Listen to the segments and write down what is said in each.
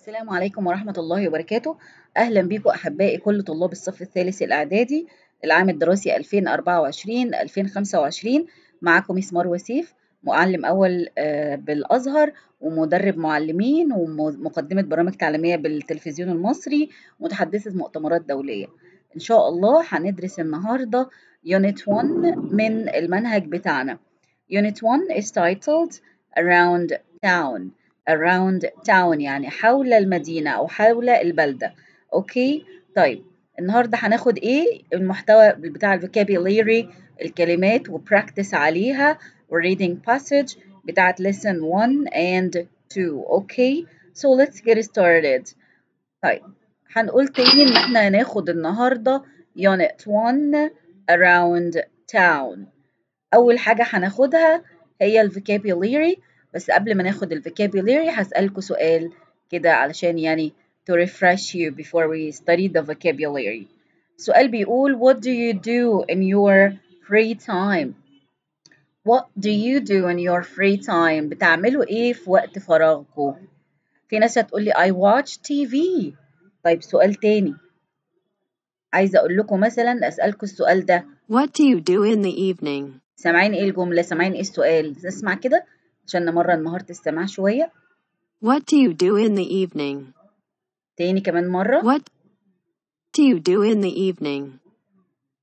السلام عليكم ورحمة الله وبركاته. أهلا بكم أحبائي كل طلاب الصف الثالث الإعدادي العام الدراسي 2024-2025 معكم اسمار وسيف معلم أول بالأزهر ومدرب معلمين ومقدمة برامج تعليمية بالتلفزيون المصري ومتحدثة مؤتمرات دولية. إن شاء الله هندرس النهاردة Unit 1 من المنهج بتاعنا. Unit 1 is titled Around Town. Around town يعني حول المدينة أو حول البلدة. أوكي؟ طيب النهاردة هناخد إيه؟ المحتوى بتاع ال vocabulary الكلمات و practice عليها reading passage بتاعت lesson 1 and 2 أوكي؟ So let's get started. طيب هنقول تاني إن إحنا هناخد النهاردة unit 1 around town. أول حاجة هناخدها هي الفوكابيليري. بس قبل ما ناخد الفوكابولاري هسألكوا سؤال كده علشان يعني to refresh you before we study the vocabulary. سؤال بيقول what do you do in your free time? What do you do in your free time? بتعملوا إيه في وقت فراغكم في ناس هتقول لي I watch TV طيب سؤال تاني. عايزة أقول لكم مثلا أسألكم السؤال ده. What do you do in the evening? سامعين إيه الجملة؟ سامعين إيه السؤال؟ نسمع كده. عشان نمرن مهارة السماع شوية What do you do in the evening? تاني كمان مرة What do you do in the evening?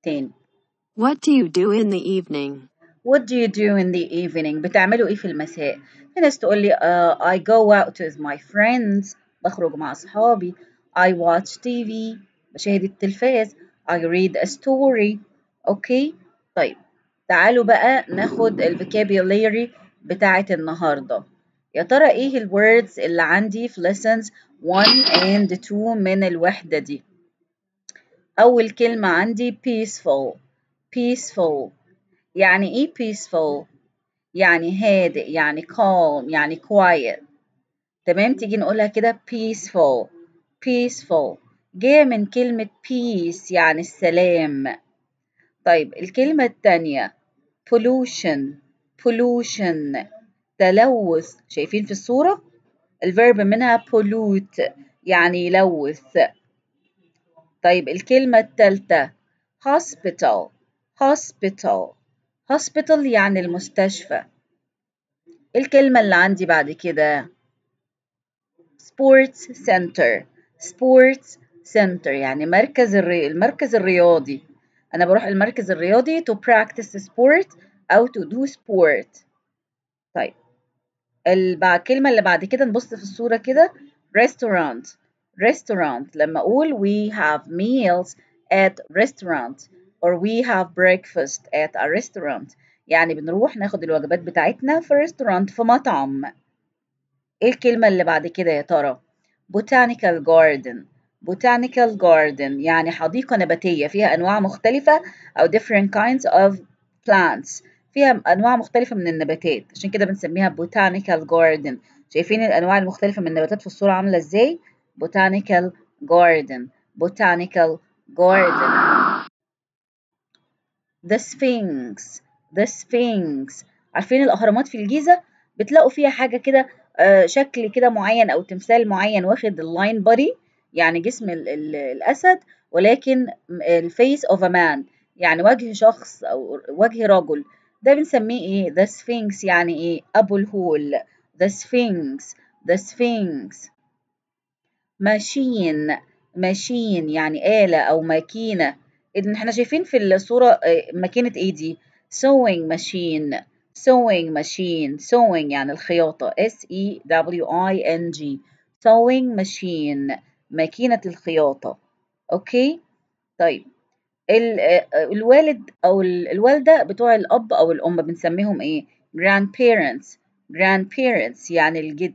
تاني What do you do in the evening? What do you do in the evening بتعملوا إيه في المساء في ناس تقول لي uh, I go out with my friends بخرج مع أصحابي I watch TV بشاهد التلفاز I read a story okay طيب تعالوا بقى ناخد ال vocabulary بتاعة النهاردة. يا ترى إيه ال words اللي عندي في lessons 1 and 2 من الوحدة دي؟ أول كلمة عندي peaceful peaceful. يعني إيه peaceful يعني هادئ يعني calm يعني quiet. تمام؟ تيجي نقولها كده peaceful peaceful. جاية من كلمة peace يعني السلام. طيب الكلمة التانية pollution. Pollution. تلوث. شايفين في الصورة؟ الفيرب منها pollute يعني يلوث طيب الكلمة الثالثة hospital. hospital. hospital يعني المستشفى. الكلمة اللي عندي بعد كده؟ sports center. sports center يعني مركز الري... المركز الرياضي. أنا بروح المركز الرياضي to practice sport أو to do sport. طيب. الكلمة اللي بعد كده نبص في الصورة كده. Restaurant. Restaurant. لما أقول we have meals at restaurant or we have breakfast at a restaurant. يعني بنروح ناخد الوجبات بتاعتنا في ريستورانت في مطعم. إيه الكلمة اللي بعد كده يا ترى؟ Botanical garden. Botanical garden. يعني حديقة نباتية فيها أنواع مختلفة أو different kinds of plants. فيها أنواع مختلفة من النباتات عشان كده بنسميها botanical garden. شايفين الأنواع المختلفة من النباتات في الصورة عاملة إزاي؟ botanical garden botanical garden. The sphinx the sphinx. عارفين الأهرامات في الجيزة؟ بتلاقوا فيها حاجة كده آه شكل كده معين أو تمثال معين واخد ال lion body يعني جسم ال ال الأسد ولكن ال face a man يعني وجه شخص أو وجه رجل. ده بنسميه إيه؟ The sphinx يعني إيه؟ أبو الهول. The sphinx. The sphinx. Machine. Machine يعني آلة أو ماكينة. إذن إحنا شايفين في الصورة ماكينة إيه دي؟ Sewing machine. Sewing machine. Sewing يعني الخياطة. S E W I N G. Sewing machine. ماكينة الخياطة. أوكي؟ طيب. الوالد أو الوالدة بتوع الأب أو الأم بنسميهم إيه؟ grandparents. grandparents يعني الجد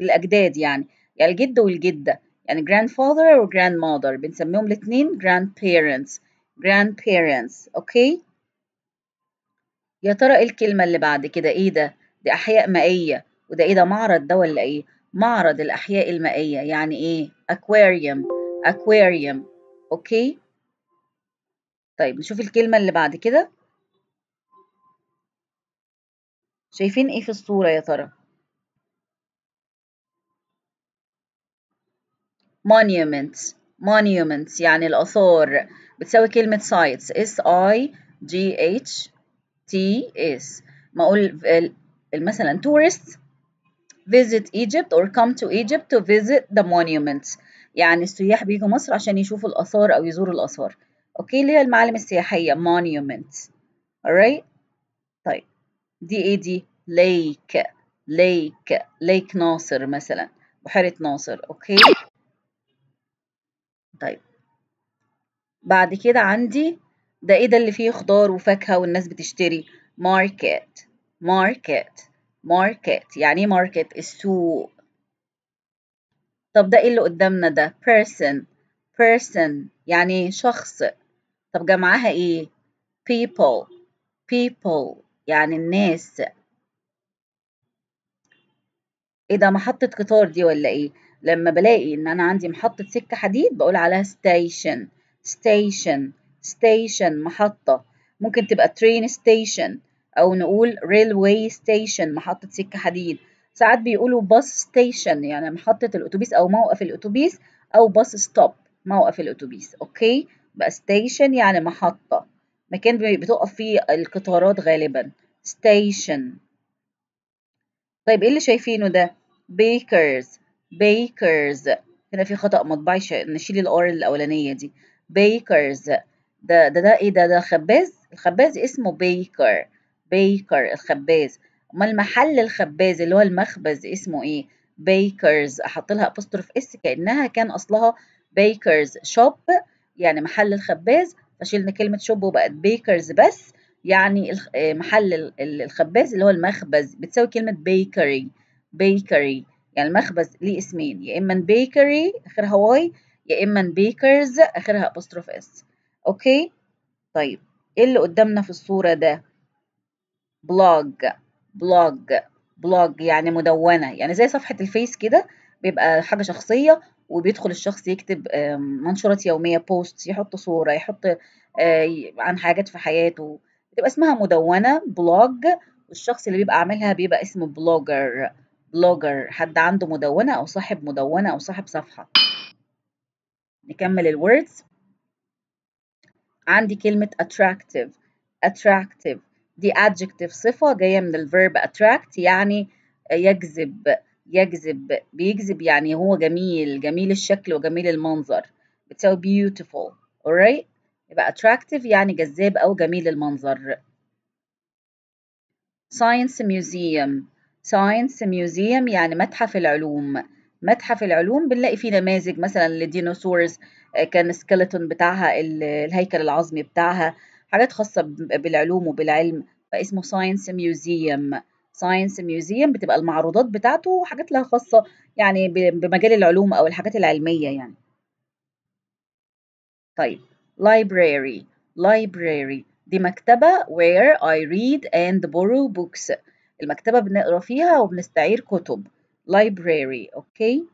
الأجداد يعني. يعني الجد والجدة. يعني grandfather و grandmother. بنسميهم الاتنين grandparents. grandparents. okay يا ترى إيه الكلمة اللي بعد كده؟ إيه ده؟ دي أحياء مائية. وده إيه ده؟ معرض ده ولا إيه؟ معرض الأحياء المائية. يعني إيه؟ aquarium. aquarium. okay طيب نشوف الكلمة اللي بعد كده. شايفين إيه في الصورة يا ترى؟ Monuments. Monuments يعني الآثار. بتساوي كلمة sites. S I G H T S. ما أقول مثلا tourists visit Egypt or come to Egypt to visit the monuments. يعني السياح بيجوا مصر عشان يشوفوا الآثار أو يزوروا الآثار. أوكي اللي هي المعالم السياحية monuments. alright طيب. دي إيه دي؟ lake. lake. lake ناصر مثلا. بحيرة ناصر. أوكي. طيب. بعد كده عندي ده إيه ده اللي فيه خضار وفاكهة والناس بتشتري؟ market. market. market. يعني إيه market السوق. طب ده إيه اللي قدامنا ده؟ person. person. يعني شخص. طب جمعها إيه؟ people people يعني الناس. إيه ده محطة قطار دي ولا إيه؟ لما بلاقي إن أنا عندي محطة سكة حديد بقول عليها station station station محطة. ممكن تبقى train station أو نقول railway station محطة سكة حديد. ساعات بيقولوا bus station يعني محطة الأتوبيس أو موقف الأتوبيس أو bus stop موقف الأتوبيس أوكي؟ Station يعني محطة. مكان بتقف فيه القطارات غالبا. station. طيب إيه اللي شايفينه ده؟ bakers. bakers. هنا في خطأ مطبعي نشيل الآر الأولانية دي. bakers. ده ده ده إيه ده؟ ده خباز؟ الخباز اسمه بيكر بيكر الخباز. أمال محل الخباز اللي هو المخبز اسمه إيه؟ baker's أحط لها apostrophe s كأنها كان أصلها baker's shop يعني محل الخباز فشيلنا كلمة shop وبقت baker's بس. يعني محل الخباز اللي هو المخبز بتساوي كلمة bakery bakery يعني المخبز ليه اسمين يا إما bakery آخرها y يا إما baker's آخرها apostrophe s okay؟ طيب إيه اللي قدامنا في الصورة ده؟ blog blog blog يعني مدونة. يعني زي صفحة ال Face كده بيبقى حاجة شخصية وبيدخل الشخص يكتب منشورات يومية post يحط صورة يحط عن حاجات في حياته. بتبقى اسمها مدونة blog والشخص اللي بيبقى عاملها بيبقى اسمه blogger blogger حد عنده مدونة أو صاحب مدونة أو صاحب صفحة. نكمل ال words عندي كلمة attractive. attractive. دي adjective صفة جاية من الverb attract يعني يجذب. يجذب بيجذب يعني هو جميل جميل الشكل وجميل المنظر. بتساوي beautiful. Alright يبقى attractive يعني جذاب أو جميل المنظر. Science museum. Science museum يعني متحف العلوم. متحف العلوم بنلاقي فيه نماذج مثلا للديناصورز كان ال skeleton بتاعها الهيكل العظمي بتاعها. حاجات خاصة بالعلوم وبالعلم. فاسمه science museum science museum بتبقى المعروضات بتاعته حاجات لها خاصة يعني بمجال العلوم أو الحاجات العلمية يعني. طيب library library دي مكتبة where I read and borrow books. المكتبة بنقرأ فيها وبنستعير كتب. library أوكي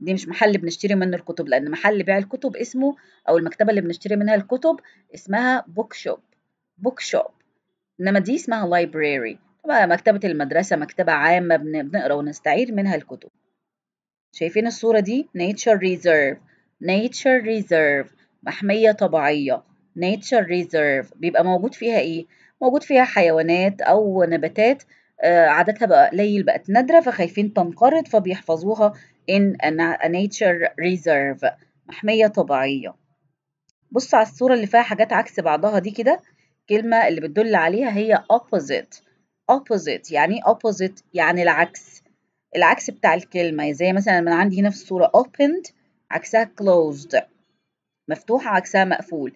دي مش محل بنشتري منه الكتب لأن محل بيع الكتب اسمه أو المكتبة اللي بنشتري منها الكتب اسمها book shop book shop إنما دي اسمها library. طبعا مكتبة المدرسة مكتبة عامة بنقرأ ونستعير منها الكتب. شايفين الصورة دي؟ Nature reserve. Nature reserve. محمية طبيعية. Nature reserve. بيبقى موجود فيها إيه؟ موجود فيها حيوانات أو نباتات آه عددها بقى قليل بقت نادرة فخايفين تنقرض فبيحفظوها in a nature reserve. محمية طبيعية. بص على الصورة اللي فيها حاجات عكس بعضها دي كده الكلمة اللي بتدل عليها هي opposite. Opposite يعني opposite يعني العكس. العكس بتاع الكلمة زي مثلا من عندي هنا في الصورة opened عكسها closed. مفتوحة عكسها مقفول.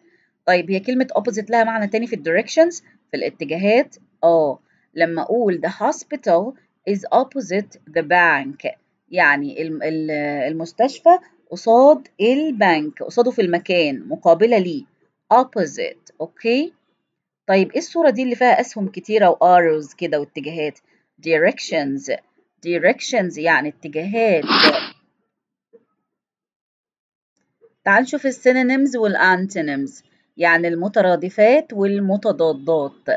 طيب هي كلمة opposite لها معنى تاني في الدايركشنز في الاتجاهات؟ آه. لما أقول the hospital is opposite the bank. يعني المستشفى قصاد البنك قصاده في المكان مقابلة ليه. opposite okay؟ طيب إيه الصورة دي اللي فيها أسهم كتيرة و arrows كده واتجاهات؟ Directions. Directions يعني اتجاهات. تعال نشوف ال synonyms وال antonyms يعني المترادفات والمتضادات.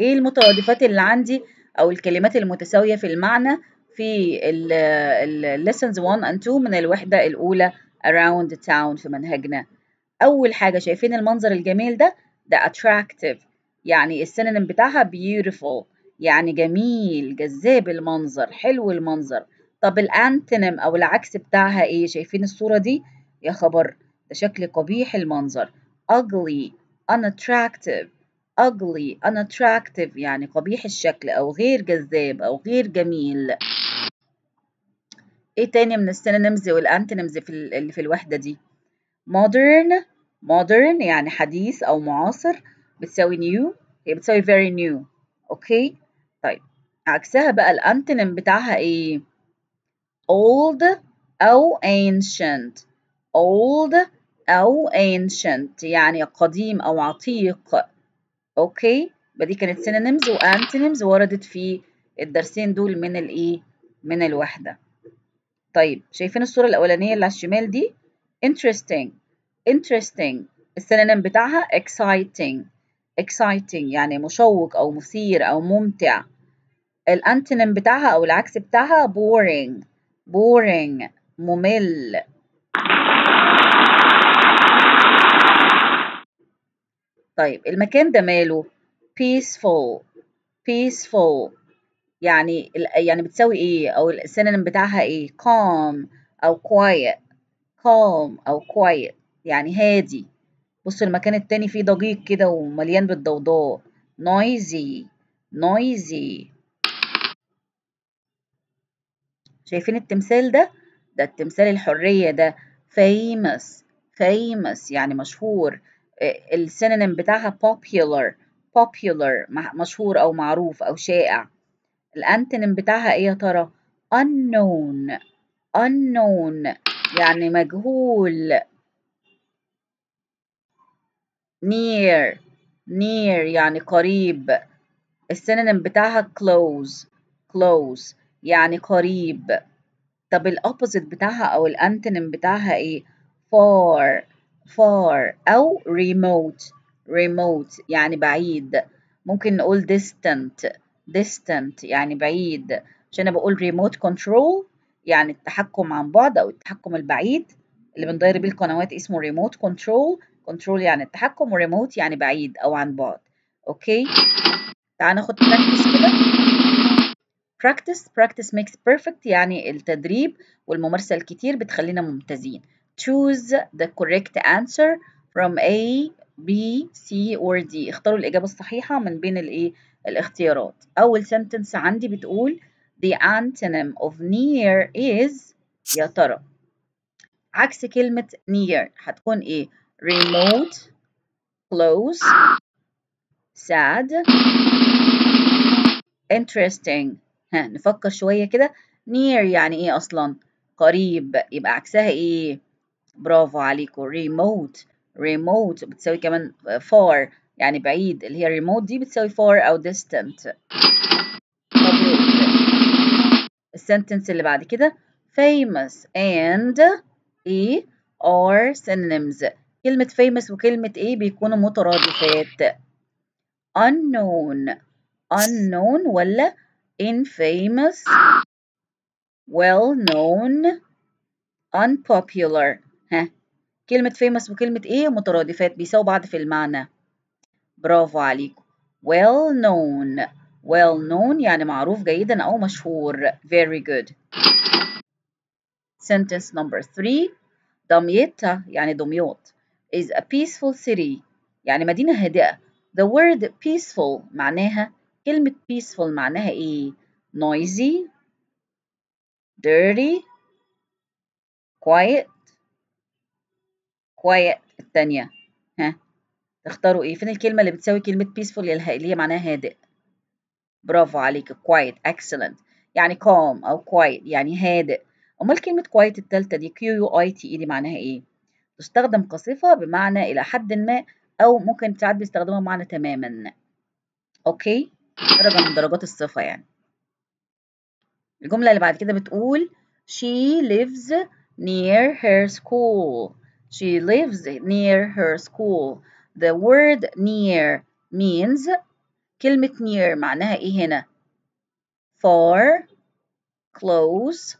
إيه المترادفات اللي عندي أو الكلمات المتساوية في المعنى في lessons 1 and 2 من الوحدة الأولى around town في منهجنا؟ أول حاجة شايفين المنظر الجميل ده؟ ده attractive. يعني السينونيم بتاعها beautiful. يعني جميل جذاب المنظر حلو المنظر. طب الانتونيم أو العكس بتاعها إيه؟ شايفين الصورة دي؟ يا خبر ده شكل قبيح المنظر. ugly unattractive. ugly unattractive. يعني قبيح الشكل أو غير جذاب أو غير جميل. إيه تاني من ال synonyms وال antonyms في ال- اللي في الوحدة دي؟ modern modern يعني حديث أو معاصر بتساوي new هي بتساوي very new. okay طيب. عكسها بقى ال antonym بتاعها إيه؟ old أو ancient. old أو ancient يعني قديم أو عتيق. okay يبقى دي كانت synonyms و antonyms وردت في الدرسين دول من الإيه؟ من الوحدة. طيب. شايفين الصورة الأولانية اللي على الشمال دي؟ Interesting. Interesting. ال synonym بتاعها exciting. Exciting يعني مشوق أو مثير أو ممتع. الأنتونيم بتاعها أو العكس بتاعها boring. Boring. ممل. طيب المكان ده ماله؟ peaceful. peaceful. يعني يعني بتساوي إيه؟ أو السينونيم بتاعها إيه؟ calm أو quiet. calm أو quiet. يعني هادي. بص المكان التاني فيه ضجيج كده ومليان بالضوضاء. noisy noisy شايفين التمثال ده؟ ده التمثال الحرية ده. famous famous يعني مشهور. آه، السينونيم بتاعها popular popular مشهور أو معروف أو شائع. الأنتونيم بتاعها إيه يا ترى؟ unknown unknown يعني مجهول. Near near يعني قريب. السينونيم بتاعها close close يعني قريب. طب الأوبوزيت بتاعها أو الأنتونيم بتاعها إيه؟ far far أو remote remote يعني بعيد. ممكن نقول distant distant يعني بعيد. عشان أنا بقول remote control يعني التحكم عن بعد أو التحكم البعيد اللي بندير بيه القنوات اسمه remote control. Control يعني التحكم وريموت يعني بعيد أو عن بعد. أوكي؟ تعال ناخد practice كده. practice practice makes perfect يعني التدريب والممارسة الكتير بتخلينا ممتازين. choose the correct answer from A B C or D. اختاروا الإجابة الصحيحة من بين الإيه؟ الاختيارات. أول sentence عندي بتقول the antonym of near is يا ترى. عكس كلمة near هتكون إيه؟ Remote close sad interesting. ها نفكر شوية كده. near يعني إيه أصلا؟ قريب. يبقى عكسها إيه؟ برافو عليكم. remote. remote بتساوي كمان far. يعني بعيد. اللي هي remote دي بتساوي far أو distant. السنتنس اللي بعد كده؟ famous and إيه؟ are synonyms. كلمة famous وكلمة إيه بيكونوا مترادفات. unknown. unknown ولا infamous. well known unpopular. ها. كلمة famous وكلمة إيه مترادفات بيساووا بعض في المعنى. برافو عليكم. well known well known يعني معروف جيدا أو مشهور. very good. sentence number three. دمياط يعني دمياط. Is a peaceful city. يعني مدينة هادئة. The word peaceful معناها كلمة peaceful معناها إيه؟ noisy dirty quiet quiet التانية. ها؟ تختاروا إيه؟ فين الكلمة اللي بتساوي كلمة peaceful اللي هي معناها هادئ. برافو عليك. quiet excellent. يعني calm أو quiet يعني هادئ. أمال كلمة quiet التالتة دي؟ Q U I T E دي معناها إيه؟ تستخدم كصفة بمعنى إلى حد ما أو ممكن ساعات بيستخدموها بمعنى تماما. أوكي؟ درجة من درجات الصفة يعني. الجملة اللي بعد كده بتقول She lives near her school. She lives near her school. The word near means كلمة near معناها إيه هنا؟ far close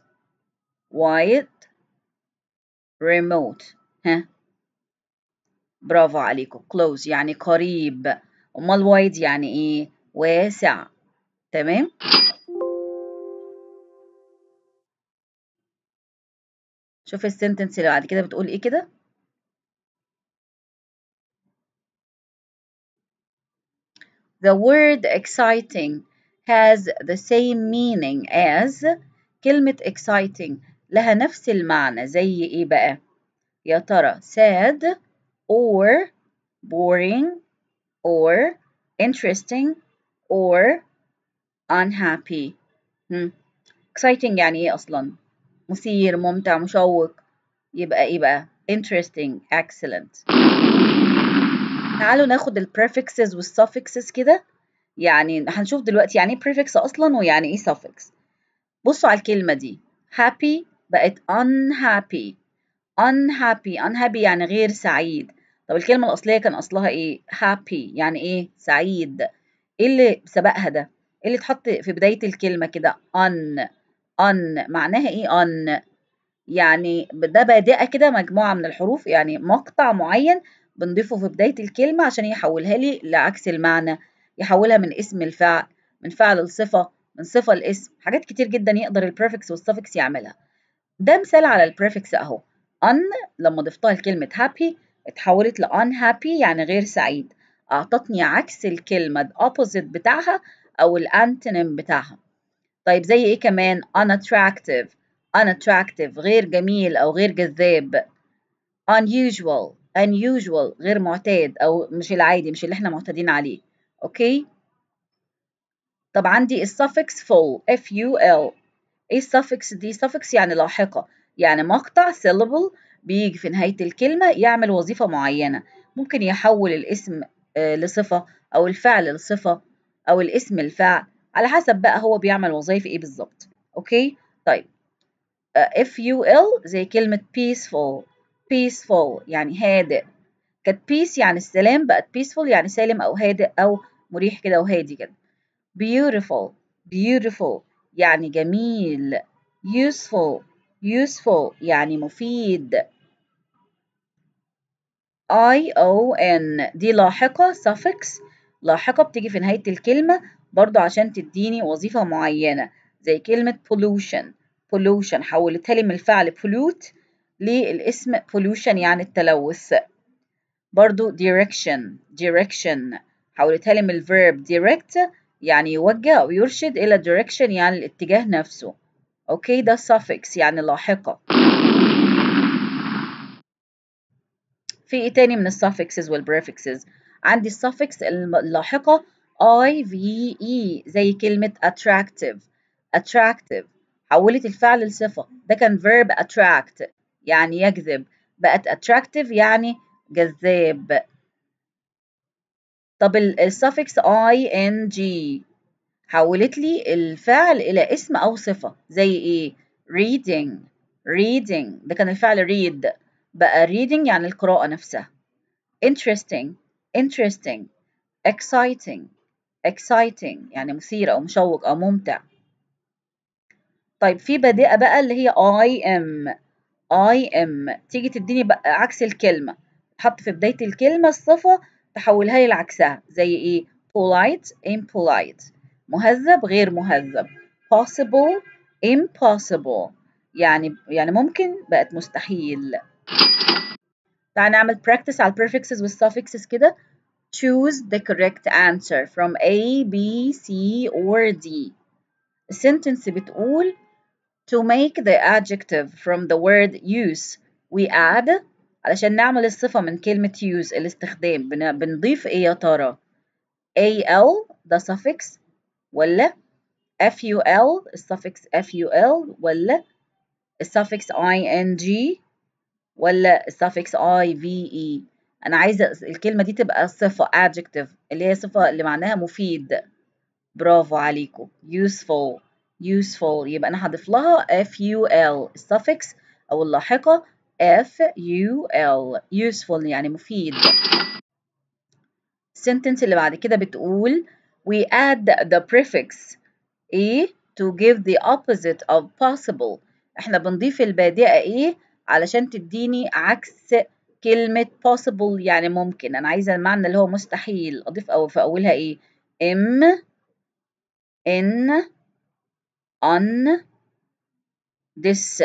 wide remote. ها. برافو عليكم. close يعني قريب. أمال wide يعني إيه؟ واسع. تمام؟ شوف السنتنس اللي بعد كده بتقول إيه كده؟ The word exciting has the same meaning as كلمة exciting. لها نفس المعنى. زي إيه بقى؟ يا ترى sad or boring or interesting or unhappy hmm. exciting يعني إيه أصلا؟ مثير ممتع مشوق. يبقى إيه بقى interesting excellent. تعالوا ناخد ال prefixes وال suffixes كده. يعني هنشوف دلوقتي يعني إيه prefix أصلا ويعني إيه suffix. بصوا على الكلمة دي. happy بقت unhappy. Unhappy. Unhappy يعني غير سعيد. طب الكلمة الأصلية كان أصلها إيه؟ happy. يعني إيه؟ سعيد. إيه اللي سبقها ده؟ إيه اللي اتحط في بداية الكلمة كده؟ un. un. معناها إيه un؟ يعني ده بادئة كده مجموعة من الحروف. يعني مقطع معين بنضيفه في بداية الكلمة عشان يحولها لي لعكس المعنى. يحولها من اسم الفعل من فعل لصفة من صفة لاسم حاجات كتير جدا يقدر البريفكس والسفكس يعملها. ده مثال على ال prefix أهو. Un لما ضفتها لكلمة happy اتحولت ل unhappy يعني غير سعيد. أعطتني عكس الكلمة opposite بتاعها أو ال antonym بتاعها. طيب زي إيه كمان؟ unattractive. unattractive غير جميل أو غير جذاب. unusual. unusual غير معتاد أو مش العادي مش اللي إحنا معتادين عليه. okay؟ طب عندي ال suffix ful. F u l. إيه ال suffix دي؟ suffix يعني لاحقة. يعني مقطع syllable بيجي في نهاية الكلمة يعمل وظيفة معينة. ممكن يحول الاسم لصفة أو الفعل لصفة أو الاسم لفعل. على حسب بقى هو بيعمل وظائف إيه بالظبط. okay؟ طيب. ful زي كلمة peaceful peaceful يعني هادئ. كانت peace يعني السلام بقت peaceful يعني سالم أو هادئ أو مريح كده وهادي كده. beautiful beautiful يعني جميل. useful useful يعني مفيد. I O N. دي لاحقة suffix. لاحقة بتيجي في نهاية الكلمة برضو عشان تديني وظيفة معينة زي كلمة pollution. pollution حولتها لي من الفعل pollute للاسم pollution يعني التلوث. برضو direction direction. حولتها لي من ال verb direct يعني يوجه أو يرشد إلى direction يعني الاتجاه نفسه. أوكي ده suffix يعني لاحقة. في إيه تاني من ال suffixes وال prefixes عندي ال suffix اللاحقة I V E زي كلمة attractive. Attractive. حولت الفعل لصفة. ده كان verb attract يعني يجذب. بقت attractive يعني جذاب. طب السفكس I N G. حولت لي الفعل إلى اسم أو صفة. زي إيه؟ reading. reading. ده كان الفعل read. بقى reading يعني القراءة نفسها. interesting. interesting. exciting. exciting. يعني مثير أو مشوق أو ممتع. طيب في بادئة بقى اللي هي I am. I am. تيجي تديني بقى عكس الكلمة. تحط في بداية الكلمة الصفة تحولها لي لعكسها. زي إيه؟ polite. impolite. مهذب غير مهذب possible impossible يعني يعني ممكن بقت مستحيل تعال نعمل practice على prefixes والsuffixes كده choose the correct answer from A B C or D ال sentence بتقول to make the adjective from the word use we add علشان نعمل الصفة من كلمة use الاستخدام بن... بنضيف إيه يا ترى al ده suffix ولا ful ال suffix ful ولا ال suffix ing ولا ال suffix ive أنا عايزة الكلمة دي تبقى صفة adjective اللي هي صفة اللي معناها مفيد. برافو عليكم. Useful. Useful. يبقى أنا هضيف لها ful السفكس أو اللاحقة ful useful يعني مفيد. السنتنس اللي بعد كده بتقول we add the prefix a to to give the opposite of possible. إحنا بنضيف البادئة إيه علشان تديني عكس كلمة possible يعني ممكن. أنا عايزة المعنى اللي هو مستحيل. أضيف أو في أولها إيه am in on this.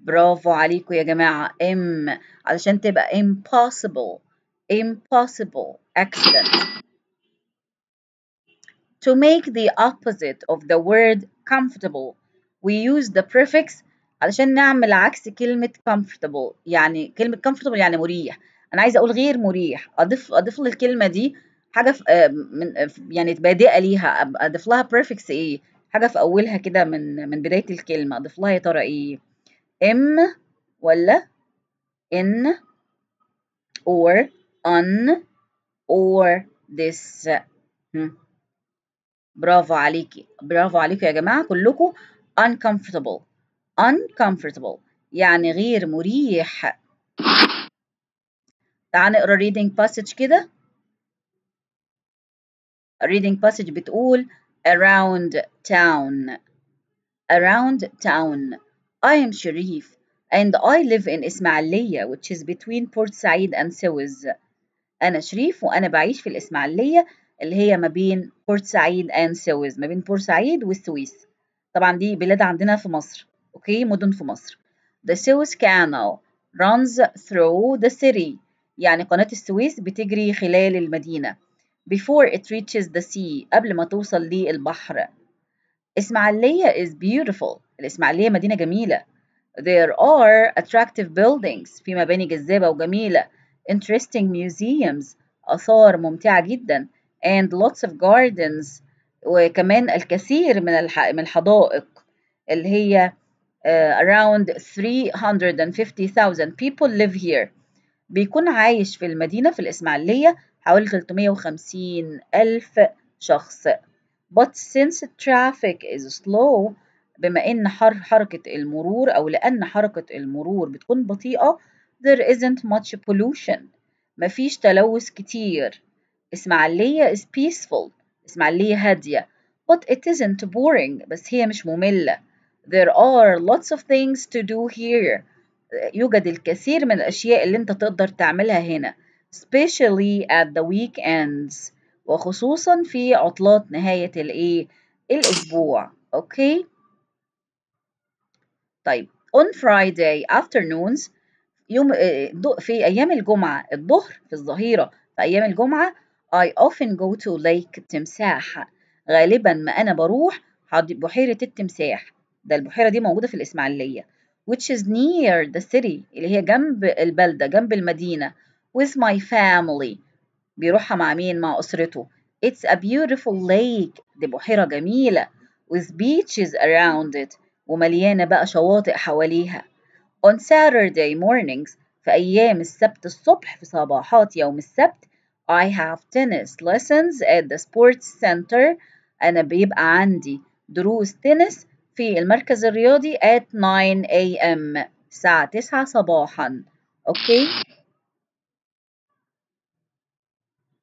برافو عليكم يا جماعة. Am علشان تبقى impossible. Impossible. Excellent. To make the opposite of the word comfortable we use the prefix علشان نعمل عكس كلمة comfortable. يعني كلمة comfortable يعني مريح. أنا عايزة أقول غير مريح. أضيف أضيف للكلمة دي حاجة في من يعني بادئة ليها. أضيف لها prefix إيه حاجة في أولها كده من من بداية الكلمة. أضيف لها يا ترى إيه؟ Am ولا in or on or this. برافو عليكي برافو عليكم يا جماعة كلكم uncomfortable uncomfortable يعني غير مريح تعال نقرا reading passage كده reading passage بتقول around town around town I am Sharif and I live in Ismailia which is between Port Said and Suez أنا شريف وأنا بعيش في الإسماعيلية اللي هي ما بين Port Said and Suez ما بين بورسعيد والسويس. طبعا دي بلاد عندنا في مصر أوكي؟ مدن في مصر. The Suez Canal runs through the city. يعني قناة السويس بتجري خلال المدينة. Before it reaches the sea قبل ما توصل للبحر. Ismailia is beautiful. الإسماعيلية مدينة جميلة. There are attractive buildings في مباني جذابة وجميلة. Interesting museums. آثار ممتعة جدا. And lots of gardens وكمان الكثير من الح... من الحدائق اللي هي uh, around 350,000 people live here. بيكون عايش في المدينة في الإسماعيلية حوالي 350 ألف شخص. But since traffic is slow بما إن حر حركة المرور أو لأن حركة المرور بتكون بطيئة there isn't much pollution. مفيش تلوث كتير. إسماعيلية is peaceful. إسماعيلية هادية. But it isn't boring. بس هي مش مملة. There are lots of things to do here. يوجد الكثير من الأشياء اللي أنت تقدر تعملها هنا. Especially at the weekends. وخصوصا في عطلات نهاية الإيه؟ الأسبوع. أوكي طيب. On Friday afternoons يوم في أيام الجمعة. الظهر في الظهيرة. في أيام الجمعة I often go to lake تمساح غالبا ما أنا بروح بحيرة التمساح. ده البحيرة دي موجودة في الإسماعيلية which is near the city اللي هي جنب البلدة جنب المدينة with my family. بيروحها مع مين؟ مع أسرته. It's a beautiful lake. دي بحيرة جميلة with beaches around it ومليانة بقى شواطئ حواليها. On Saturday mornings في أيام السبت الصبح في صباحات يوم السبت I have tennis lessons at the sports center. أنا بيبقى عندي دروس تنس في المركز الرياضي at 9 a.m. الساعة 9 صباحا. أوكي؟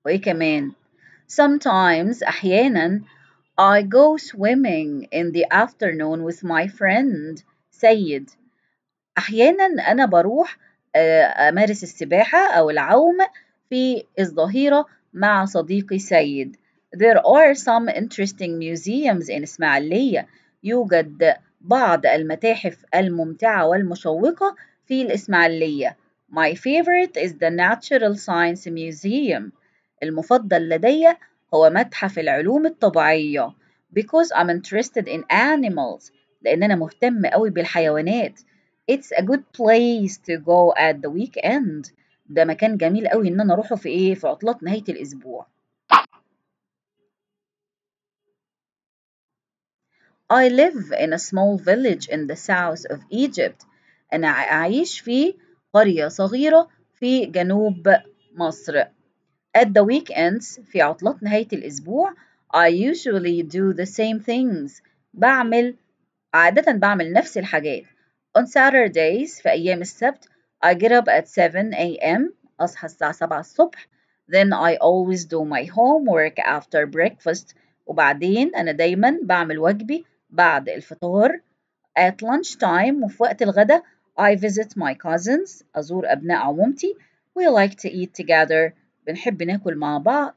وإيه كمان؟ Sometimes أحيانا I go swimming in the afternoon with my friend سيد. أحيانا أنا بروح أمارس السباحة أو العوم في الظهيرة مع صديقي سيد There are some interesting museums in إسماعيلية يوجد بعض المتاحف الممتعة والمشوقة في الإسماعيلية My favorite is the Natural Science Museum المفضل لدي هو متحف العلوم الطبيعية because I'm interested in animals لأن أنا مهتم قوي بالحيوانات It's a good place to go at the weekend ده مكان جميل قوي إن أنا أروحه في إيه في عطلات نهاية الأسبوع. I live in a small village in the south of Egypt. أنا أعيش في قرية صغيرة في جنوب مصر. At the weekends في عطلات نهاية الأسبوع I usually do the same things. بعمل عادة بعمل نفس الحاجات. On Saturdays في أيام السبت I get up at 7 a.m. أصحى الساعة 7 الصبح Then I always do my homework after breakfast وبعدين أنا دايما بعمل واجبي بعد الفطار at lunch time وفي وقت الغداء I visit my cousins أزور أبناء عمومتي we like to eat together بنحب ناكل مع بعض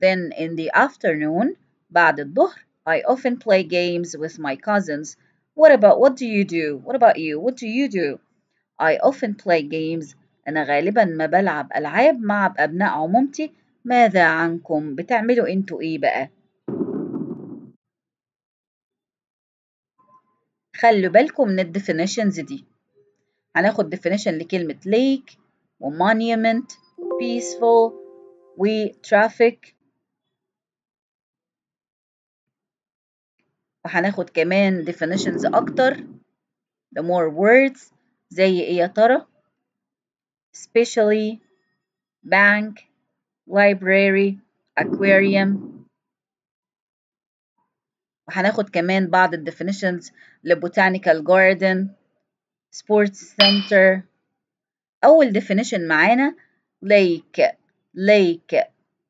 then in the afternoon بعد الظهر I often play games with my cousins what about what do you do what about you what do you do I often play games. أنا غالبا ما بلعب ألعاب مع أبناء عمومتي ماذا عنكم؟ بتعملوا إنتوا إيه بقى؟ خلوا بالكم من الديفينيشنز دي. هناخد definition لكلمة lake و monument peaceful و traffic. وهناخد كمان definitions أكتر. The more words. زي إيه يا ترى especially bank library aquarium وهناخد كمان بعض ال definitions ل botanical garden sports center أول definition معانا lake lake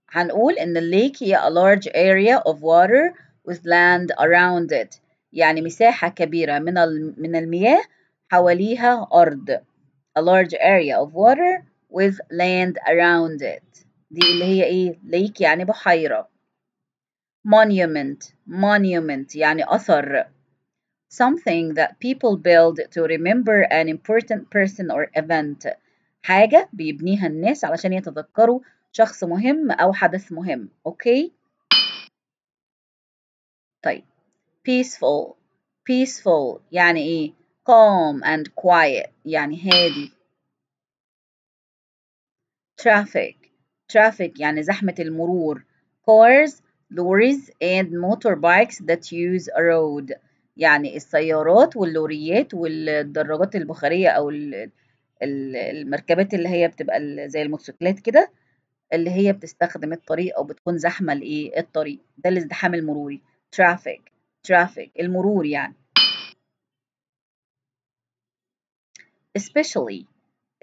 هنقول إن الليك هي a large area of water with land around it يعني مساحة كبيرة من من المياه حواليها أرض a large area of water with land around it دي اللي هي إيه lake يعني بحيرة monument monument يعني أثر something that people build to remember an important person or event حاجة بيبنيها الناس علشان يتذكروا شخص مهم أو حدث مهم أوكي طيب peaceful peaceful يعني إيه Calm and quiet يعني هادي. Traffic. Traffic يعني زحمة المرور. Cars lorries and motorbikes that use a road. يعني السيارات واللوريات والدراجات البخارية أو المركبات اللي هي بتبقى زي الموتوسيكلات كده اللي هي بتستخدم الطريق أو بتكون زحمة لإيه؟ الطريق. ده الازدحام المروري. Traffic. Traffic. المرور يعني. Especially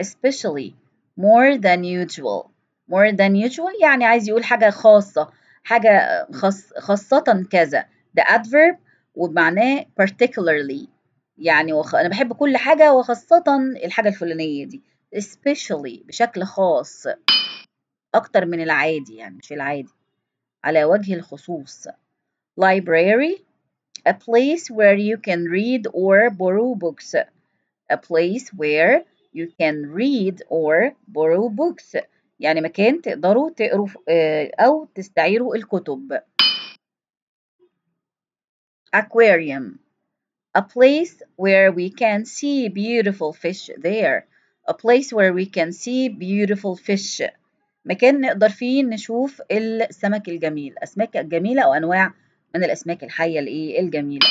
especially more than usual. More than usual يعني عايز يقول حاجة خاصة حاجة خاص خاصة كذا. ده adverb ومعناه particularly. يعني وخ... أنا بحب كل حاجة وخاصة الحاجة الفلانية دي. Especially بشكل خاص. أكتر من العادي يعني مش العادي. على وجه الخصوص. Library a place where you can read or borrow books. A place where you can read or borrow books يعني مكان تقدروا تقروا أو تستعيروا الكتب aquarium a place where we can see beautiful fish there a place where we can see beautiful fish مكان نقدر فيه نشوف السمك الجميل أسماك جميلة أو أنواع من الأسماك الحية الجميلة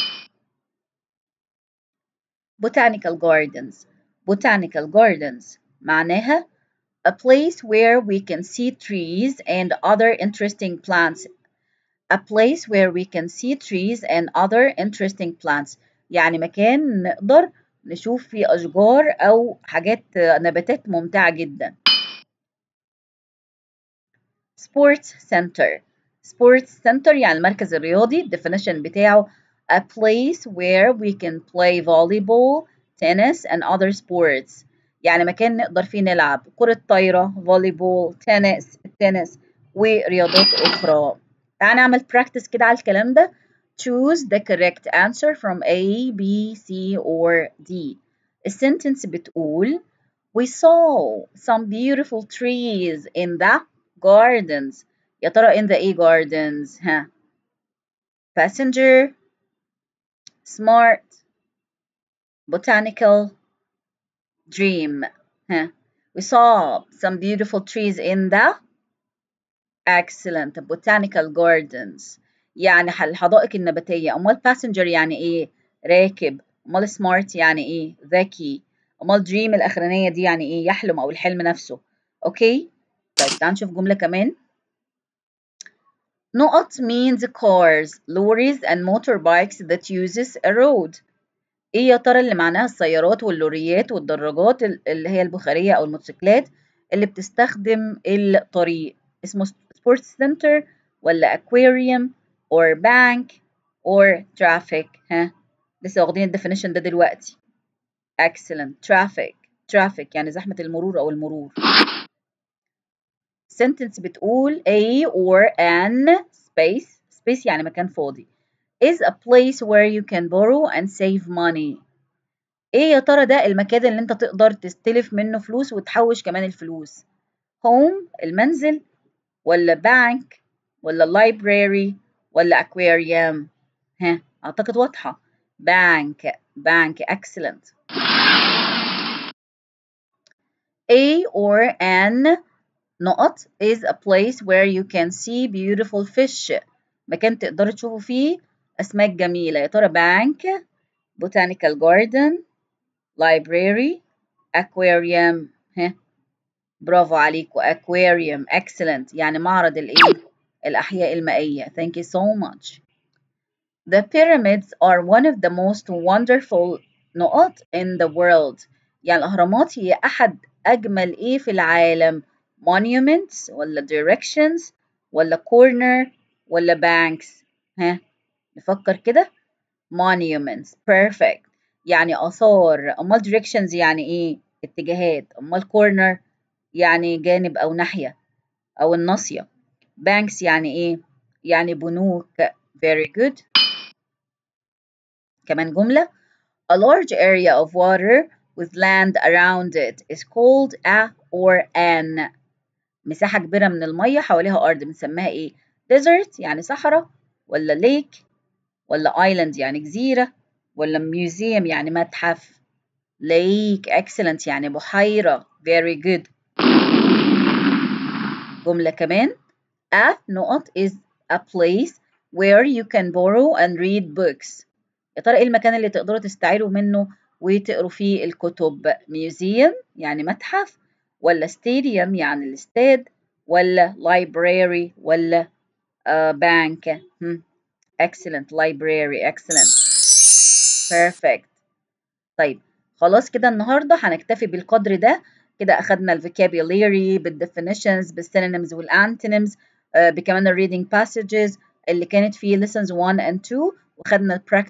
botanical gardens botanical gardens معناها a place where we can see trees and other interesting plants a place where we can see trees and other interesting plants يعني مكان نقدر نشوف فيه أشجار أو حاجات نباتات ممتعة جدا sports center sports center يعني المركز الرياضي definition بتاعه a place where we can play volleyball tennis and other sports يعني مكان نقدر فيه نلعب كرة طايرة فوليبول تنس التنس ورياضات أخرى تعال نعمل practice كده على الكلام ده choose the correct answer from A, B, C or D السنتنس بتقول we saw some beautiful trees in the gardens يا ترى in the A gardens ها passenger smart botanical dream. Huh? we saw some beautiful trees in the excellent. Botanical gardens. يعني الحدائق النباتية؟ أمال passenger يعني إيه؟ راكب. أمال smart يعني إيه؟ ذكي. أمال dream الأخرانية دي يعني إيه؟ يحلم أو الحلم نفسه. أوكي طيب تعال نشوف جملة كمان. نقط means cars lorries and motorbikes that uses a road. إيه يا ترى اللي معناها السيارات واللوريات والدراجات اللي هي البخارية أو الموتوسيكلات اللي بتستخدم الطريق؟ اسمه sports centre ولا اكواريوم or bank or traffic ها لسه واخدين الديفينيشن ده دلوقتي. Excellent. Traffic. Traffic يعني زحمة المرور أو المرور. sentence بتقول a or an space space يعني مكان فاضي is a place where you can borrow and save money ايه يا ترى ده المكان اللي انت تقدر تستلف منه فلوس وتحوش كمان الفلوس home المنزل ولا bank ولا library ولا aquarium ها اعتقد واضحة bank bank excellent a or an نقط is a place where you can see beautiful fish مكان تقدروا تشوفوا فيه أسماك جميلة يا ترى bank botanical garden library aquarium ها برافو عليكم aquarium excellent يعني معرض الايه الأحياء المائية thank you so much the pyramids are one of the most wonderful نقط in the world يعني الأهرامات هي أحد أجمل إيه في العالم Monuments ولا directions ولا corner ولا banks ها نفكر كده monuments perfect يعني آثار أمال directions يعني إيه اتجاهات أمال corner يعني جانب أو ناحية أو الناصية banks يعني إيه يعني بنوك very good كمان جملة a large area of water with land around it is called a or an مساحة كبيرة من المية حواليها أرض بنسميها إيه؟ desert يعني صحراء ولا lake ولا island يعني جزيرة ولا museum يعني متحف؟ lake excellent يعني بحيرة. very good. جملة كمان. A نقط is a place where you can borrow and read books. يا ترى إيه المكان اللي تقدروا تستعيروا منه وتقروا فيه الكتب؟ museum يعني متحف. ولا stadium يعني الاستاد ولا library ولا uh, bank. hmm. excellent. Library. Excellent. Perfect. طيب خلاص كده النهارده هنكتفي بالقدر ده. كده أخدنا الفوكابيولاري بالديفينيشنز بالسينونيمز والانتونيمز بكمان ال reading passages اللي كانت في lessons 1 and 2 وخدنا ال practice